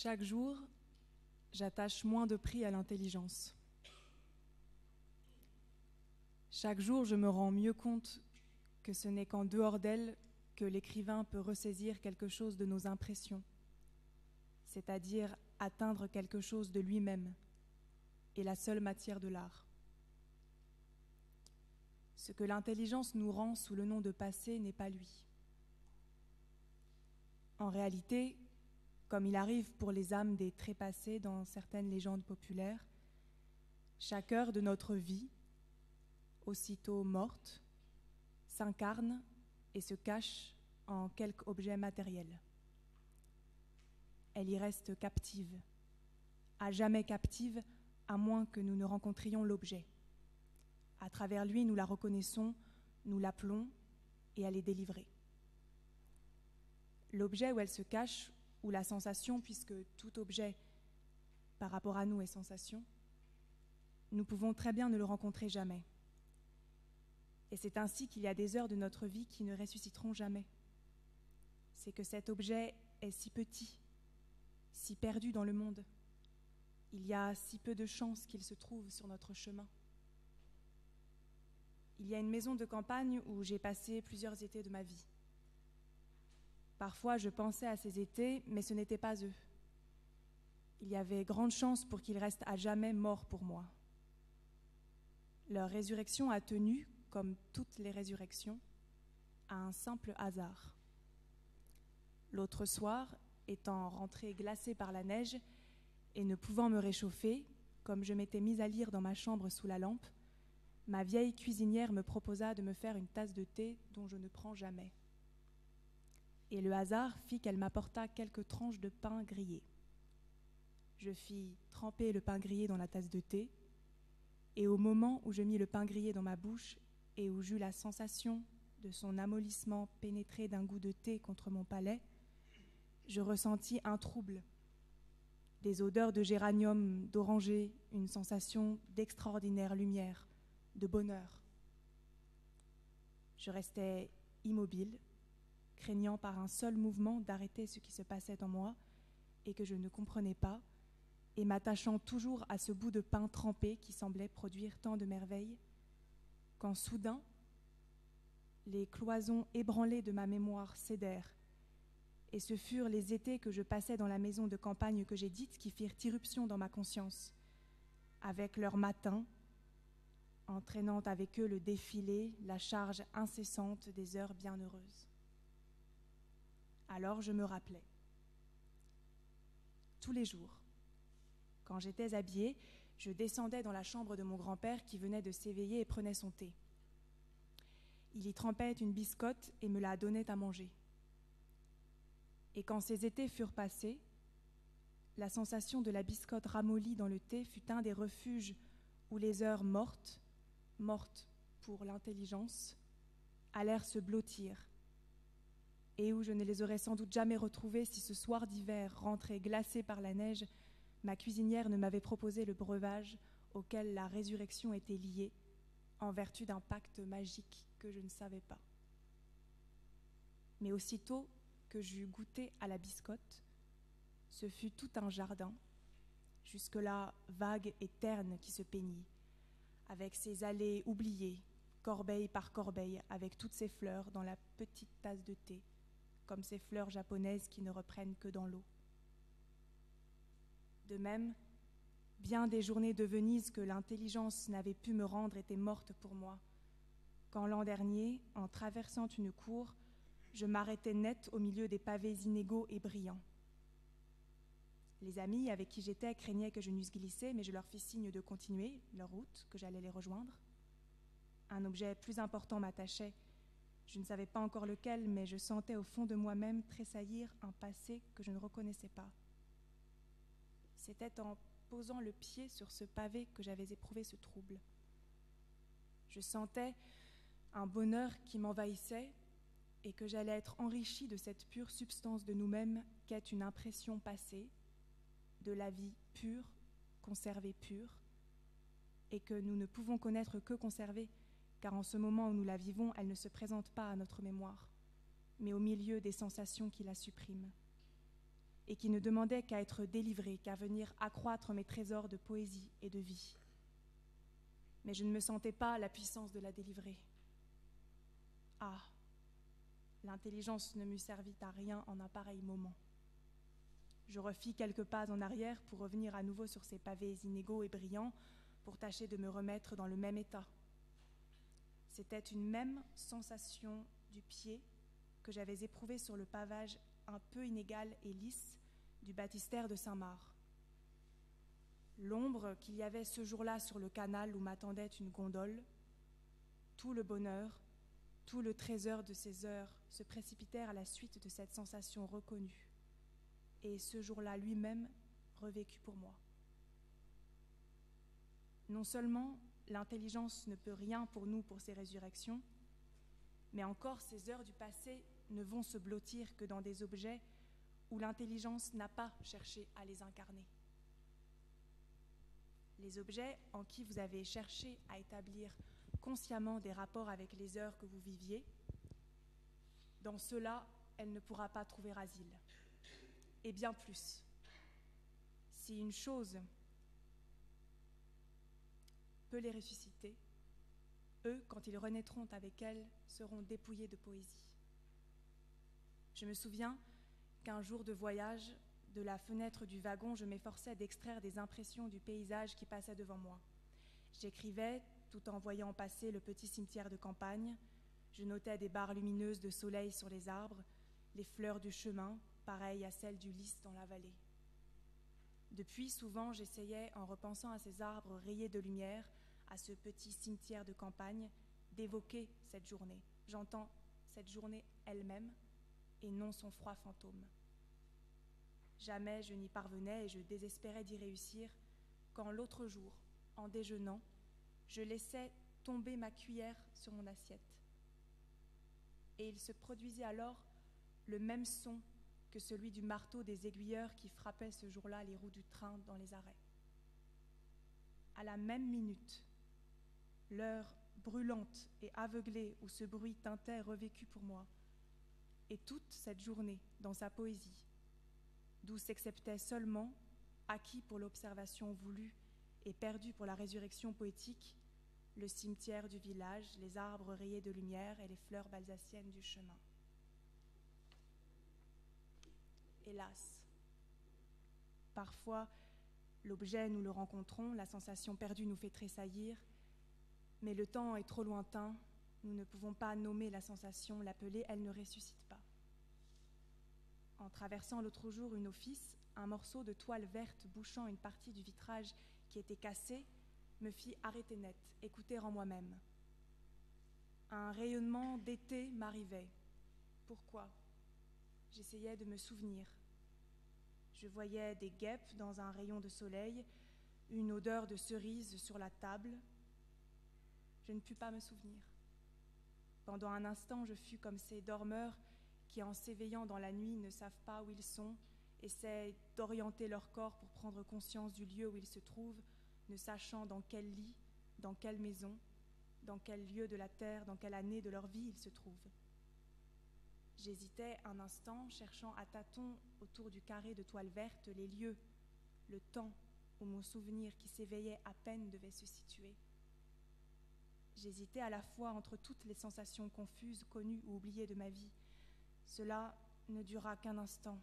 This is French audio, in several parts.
Chaque jour, j'attache moins de prix à l'intelligence. Chaque jour, je me rends mieux compte que ce n'est qu'en dehors d'elle que l'écrivain peut ressaisir quelque chose de nos impressions, c'est-à-dire atteindre quelque chose de lui-même, et la seule matière de l'art. Ce que l'intelligence nous rend sous le nom de passé n'est pas lui. En réalité, comme il arrive pour les âmes des trépassés dans certaines légendes populaires, chaque heure de notre vie, aussitôt morte, s'incarne et se cache en quelque objet matériel. Elle y reste captive, à jamais captive, à moins que nous ne rencontrions l'objet. À travers lui, nous la reconnaissons, nous l'appelons et elle est délivrée. L'objet où elle se cache ou la sensation, puisque tout objet par rapport à nous est sensation, nous pouvons très bien ne le rencontrer jamais. Et c'est ainsi qu'il y a des heures de notre vie qui ne ressusciteront jamais. C'est que cet objet est si petit, si perdu dans le monde. Il y a si peu de chances qu'il se trouve sur notre chemin. Il y a une maison de campagne où j'ai passé plusieurs étés de ma vie. Parfois, je pensais à ces étés, mais ce n'était pas eux. Il y avait grande chance pour qu'ils restent à jamais morts pour moi. Leur résurrection a tenu, comme toutes les résurrections, à un simple hasard. L'autre soir, étant rentré glacé par la neige et ne pouvant me réchauffer, comme je m'étais mise à lire dans ma chambre sous la lampe, ma vieille cuisinière me proposa de me faire une tasse de thé dont je ne prends jamais et le hasard fit qu'elle m'apporta quelques tranches de pain grillé. Je fis tremper le pain grillé dans la tasse de thé, et au moment où je mis le pain grillé dans ma bouche et où j'eus la sensation de son amollissement pénétré d'un goût de thé contre mon palais, je ressentis un trouble, des odeurs de géranium, d'oranger, une sensation d'extraordinaire lumière, de bonheur. Je restais immobile, craignant par un seul mouvement d'arrêter ce qui se passait en moi et que je ne comprenais pas, et m'attachant toujours à ce bout de pain trempé qui semblait produire tant de merveilles, quand soudain les cloisons ébranlées de ma mémoire cédèrent, et ce furent les étés que je passais dans la maison de campagne que j'ai dite qui firent irruption dans ma conscience, avec leur matin, entraînant avec eux le défilé, la charge incessante des heures bienheureuses. Alors je me rappelais. Tous les jours, quand j'étais habillée, je descendais dans la chambre de mon grand-père qui venait de s'éveiller et prenait son thé. Il y trempait une biscotte et me la donnait à manger. Et quand ces étés furent passés, la sensation de la biscotte ramollie dans le thé fut un des refuges où les heures mortes, mortes pour l'intelligence, allèrent se blottir et où je ne les aurais sans doute jamais retrouvés si ce soir d'hiver, rentré glacé par la neige, ma cuisinière ne m'avait proposé le breuvage auquel la résurrection était liée, en vertu d'un pacte magique que je ne savais pas. Mais aussitôt que j'eus goûté à la biscotte, ce fut tout un jardin, jusque-là vague et terne qui se peignit, avec ses allées oubliées, corbeille par corbeille, avec toutes ses fleurs dans la petite tasse de thé, comme ces fleurs japonaises qui ne reprennent que dans l'eau. De même, bien des journées de Venise que l'intelligence n'avait pu me rendre étaient mortes pour moi, quand l'an dernier, en traversant une cour, je m'arrêtais net au milieu des pavés inégaux et brillants. Les amis avec qui j'étais craignaient que je n'eusse glissé, mais je leur fis signe de continuer leur route, que j'allais les rejoindre. Un objet plus important m'attachait, je ne savais pas encore lequel, mais je sentais au fond de moi-même tressaillir un passé que je ne reconnaissais pas. C'était en posant le pied sur ce pavé que j'avais éprouvé ce trouble. Je sentais un bonheur qui m'envahissait et que j'allais être enrichi de cette pure substance de nous-mêmes qu'est une impression passée, de la vie pure, conservée pure, et que nous ne pouvons connaître que conservée car en ce moment où nous la vivons, elle ne se présente pas à notre mémoire, mais au milieu des sensations qui la suppriment. et qui ne demandait qu'à être délivré, qu'à venir accroître mes trésors de poésie et de vie. Mais je ne me sentais pas la puissance de la délivrer. Ah, l'intelligence ne m'eût servi à rien en un pareil moment. Je refis quelques pas en arrière pour revenir à nouveau sur ces pavés inégaux et brillants, pour tâcher de me remettre dans le même état. C'était une même sensation du pied que j'avais éprouvée sur le pavage un peu inégal et lisse du baptistère de Saint-Marc. L'ombre qu'il y avait ce jour-là sur le canal où m'attendait une gondole, tout le bonheur, tout le trésor de ces heures se précipitèrent à la suite de cette sensation reconnue, et ce jour-là lui-même revécu pour moi. Non seulement l'intelligence ne peut rien pour nous pour ces résurrections, mais encore ces heures du passé ne vont se blottir que dans des objets où l'intelligence n'a pas cherché à les incarner. Les objets en qui vous avez cherché à établir consciemment des rapports avec les heures que vous viviez, dans cela, elle ne pourra pas trouver asile. Et bien plus, si une chose peut les ressusciter, eux, quand ils renaîtront avec elle, seront dépouillés de poésie. Je me souviens qu'un jour de voyage, de la fenêtre du wagon, je m'efforçais d'extraire des impressions du paysage qui passait devant moi. J'écrivais tout en voyant passer le petit cimetière de campagne. Je notais des barres lumineuses de soleil sur les arbres, les fleurs du chemin, pareilles à celles du lys dans la vallée. Depuis, souvent, j'essayais, en repensant à ces arbres rayés de lumière, à ce petit cimetière de campagne, d'évoquer cette journée. J'entends cette journée elle-même et non son froid fantôme. Jamais je n'y parvenais et je désespérais d'y réussir quand l'autre jour, en déjeunant, je laissais tomber ma cuillère sur mon assiette. Et il se produisait alors le même son que celui du marteau des aiguilleurs qui frappait ce jour-là les roues du train dans les arrêts. À la même minute, l'heure brûlante et aveuglée où ce bruit tintait revécu pour moi, et toute cette journée dans sa poésie, d'où s'exceptait seulement, acquis pour l'observation voulue et perdu pour la résurrection poétique, le cimetière du village, les arbres rayés de lumière et les fleurs balsaciennes du chemin. Hélas, parfois, l'objet, nous le rencontrons, la sensation perdue nous fait tressaillir, mais le temps est trop lointain, nous ne pouvons pas nommer la sensation, l'appeler, elle ne ressuscite pas. En traversant l'autre jour une office, un morceau de toile verte bouchant une partie du vitrage qui était cassé me fit arrêter net, écouter en moi-même. Un rayonnement d'été m'arrivait. Pourquoi? J'essayais de me souvenir. Je voyais des guêpes dans un rayon de soleil, une odeur de cerise sur la table. Je ne pus pas me souvenir. Pendant un instant, je fus comme ces dormeurs qui, en s'éveillant dans la nuit, ne savent pas où ils sont, essaient d'orienter leur corps pour prendre conscience du lieu où ils se trouvent, ne sachant dans quel lit, dans quelle maison, dans quel lieu de la terre, dans quelle année de leur vie ils se trouvent. J'hésitais un instant, cherchant à tâtons autour du carré de toile verte les lieux, le temps où mon souvenir qui s'éveillait à peine devait se situer. J'hésitais à la fois entre toutes les sensations confuses, connues ou oubliées de ma vie. Cela ne dura qu'un instant.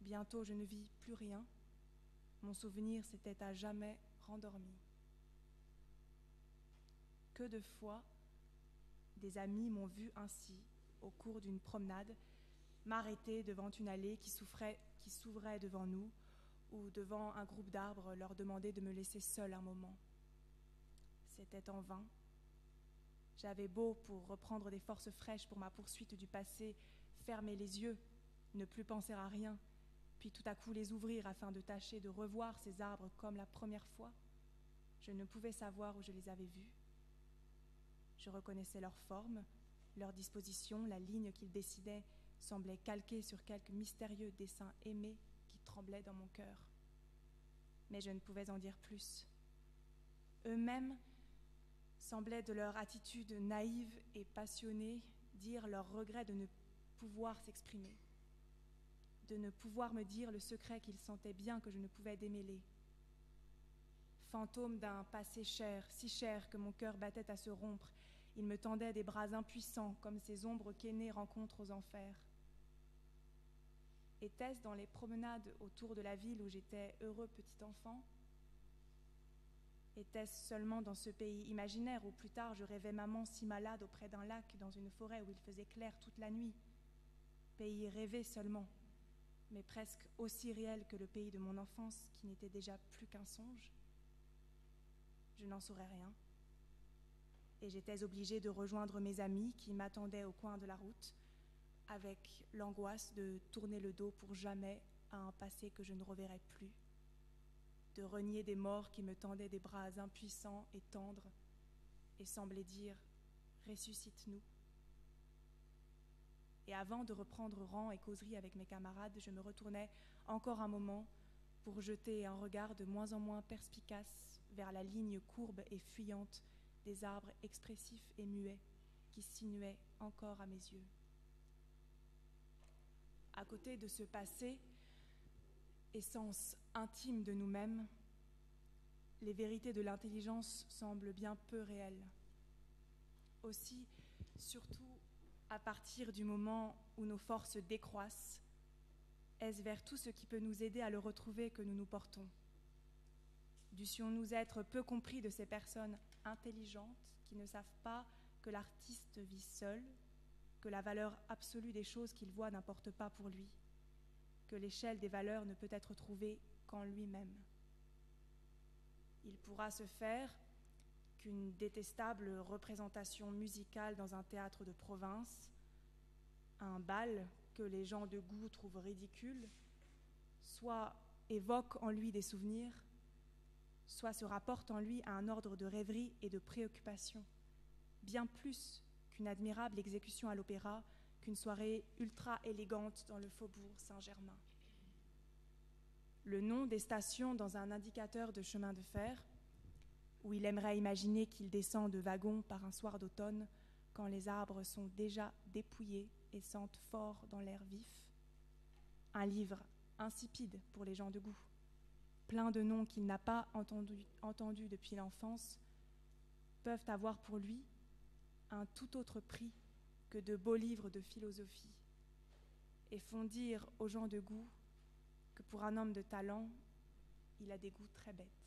Bientôt je ne vis plus rien. Mon souvenir s'était à jamais rendormi. Que de fois des amis m'ont vu ainsi, au cours d'une promenade, m'arrêter devant une allée qui s'ouvrait, devant nous, ou devant un groupe d'arbres leur demander de me laisser seul un moment. C'était en vain. J'avais beau, pour reprendre des forces fraîches pour ma poursuite du passé, fermer les yeux, ne plus penser à rien, puis tout à coup les ouvrir afin de tâcher de revoir ces arbres comme la première fois. Je ne pouvais savoir où je les avais vus. Je reconnaissais leur forme, leur disposition, la ligne qu'ils décidaient semblait calquée sur quelque mystérieux dessin aimé qui tremblait dans mon cœur. Mais je ne pouvais en dire plus. Eux-mêmes semblaient de leur attitude naïve et passionnée dire leur regret de ne pouvoir s'exprimer. de ne pouvoir me dire le secret qu'il sentait bien que je ne pouvais démêler. Fantôme d'un passé cher, si cher que mon cœur battait à se rompre, il me tendait des bras impuissants comme ces ombres qu'aînés rencontrent aux enfers. Était-ce dans les promenades autour de la ville où j'étais heureux petit enfant? Était-ce seulement dans ce pays imaginaire où plus tard je rêvais maman si malade auprès d'un lac dans une forêt où il faisait clair toute la nuit. Pays rêvé seulement, mais presque aussi réel que le pays de mon enfance qui n'était déjà plus qu'un songe. Je n'en saurais rien. Et j'étais obligée de rejoindre mes amis qui m'attendaient au coin de la route avec l'angoisse de tourner le dos pour jamais à un passé que je ne reverrai plus, de renier des morts qui me tendaient des bras impuissants et tendres et semblaient dire Ressuscite-nous. Et avant de reprendre rang et causerie avec mes camarades, je me retournais encore un moment pour jeter un regard de moins en moins perspicace vers la ligne courbe et fuyante des arbres expressifs et muets qui sinuaient encore à mes yeux à côté de ce passé, essence intime de nous-mêmes, les vérités de l'intelligence semblent bien peu réelles. Aussi, surtout à partir du moment où nos forces décroissent, est-ce vers tout ce qui peut nous aider à le retrouver que nous nous portons? Dussions-nous être peu compris de ces personnes intelligentes qui ne savent pas que l'artiste vit seul que la valeur absolue des choses qu'il voit n'importe pas pour lui, que l'échelle des valeurs ne peut être trouvée qu'en lui-même. Il pourra se faire qu'une détestable représentation musicale dans un théâtre de province, un bal que les gens de goût trouvent ridicule, soit évoque en lui des souvenirs, soit se rapporte en lui à un ordre de rêverie et de préoccupation, bien plus qu'une admirable exécution à l'opéra, qu'une soirée ultra élégante dans le faubourg Saint-Germain. Le nom des stations dans un indicateur de chemin de fer, où il aimerait imaginer qu'il descend de wagon par un soir d'automne quand les arbres sont déjà dépouillés et sentent fort dans l'air vif. Un livre insipide pour les gens de goût, plein de noms qu'il n'a pas entendus entendu depuis l'enfance, peuvent avoir pour lui un tout autre prix que de beaux livres de philosophie et font dire aux gens de goût que pour un homme de talent, il a des goûts très bêtes.